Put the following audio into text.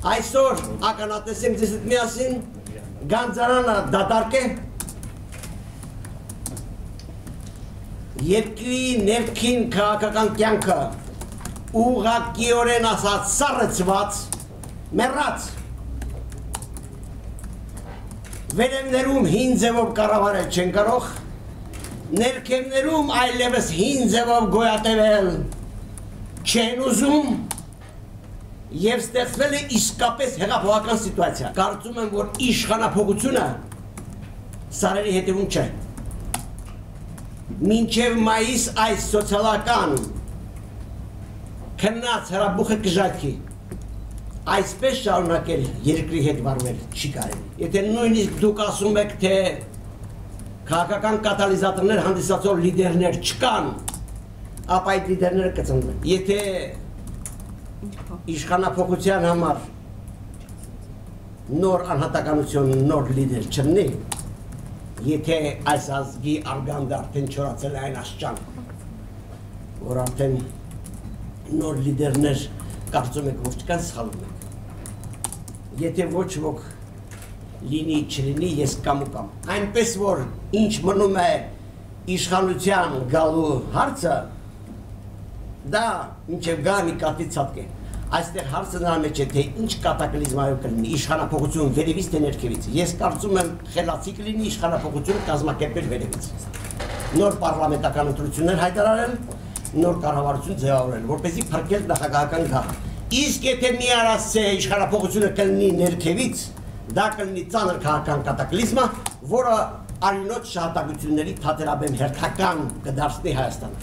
Այսօր ականատեսեմ ձեզ հետ միասին գանձարանը դատարկ է երկրի ներքին քաղաքական կյանքը ուղղակիորեն ասած սառեցված մեռած վերևներում հին ձևով կառավարել չեն կարող ներքևներում այլևս հին ձևով գոյատևել չեն ուզում եւ ստեղծվել է իսկապես հեղափոխական սիտուացիա։ Կարծում եմ, որ իշխանապողությունը սարերի հետևում չէ։ Մինչև մայիս այս սոցիալական քննած հրաբուխը կժայթքի այսպես շարունակել երկրի հետ վարվել չի կարելի։ Եթե նույնիսկ դուք ասում եք, թե քաղաքական կատալիզատորներ հանդիսացող լիդերներ չկան, ապա այդ լիդերները կծնվեն։ Եթե իշխանապողության համար նոր անհատականություն, նոր լիդեր չնի, եթե այս ազգի արգանդը արդեն չորացել այն աշճան, որ արդեն նոր լիդերներ կարծում եք, որ չկան սխալում եք։ Եթե ոչ ոք լինի, չլինի, ես կամ ու կամ։ Այնպես որ ինչ մնում է իշխանության գալու հարցը, դա ինչև գա մի կատի ցածկ է։ Այստեղ հարցը նրա մեջ է, թե ինչ կատակլիզմայով կլինի իշխանապողություն վերևից թե ներքևից։ Ես կարծում եմ խելացի կլինի իշխանապողությունը կազմակերպել վերևից։ Նոր պարլամենտական ընտրություններ հայտարարել, նոր կառավարություն ձևավորել, որպեսզի փրկել նախագահական գահը։ Իսկ եթե մի արասցե իշխանապողությունը կլինի ներքևից, դա կլինի ծանր քաղաքական կատակլիզմա, որը արյունոց շահատագությունների թատերաբեմ հերթական կդարձնի Հայաստանը։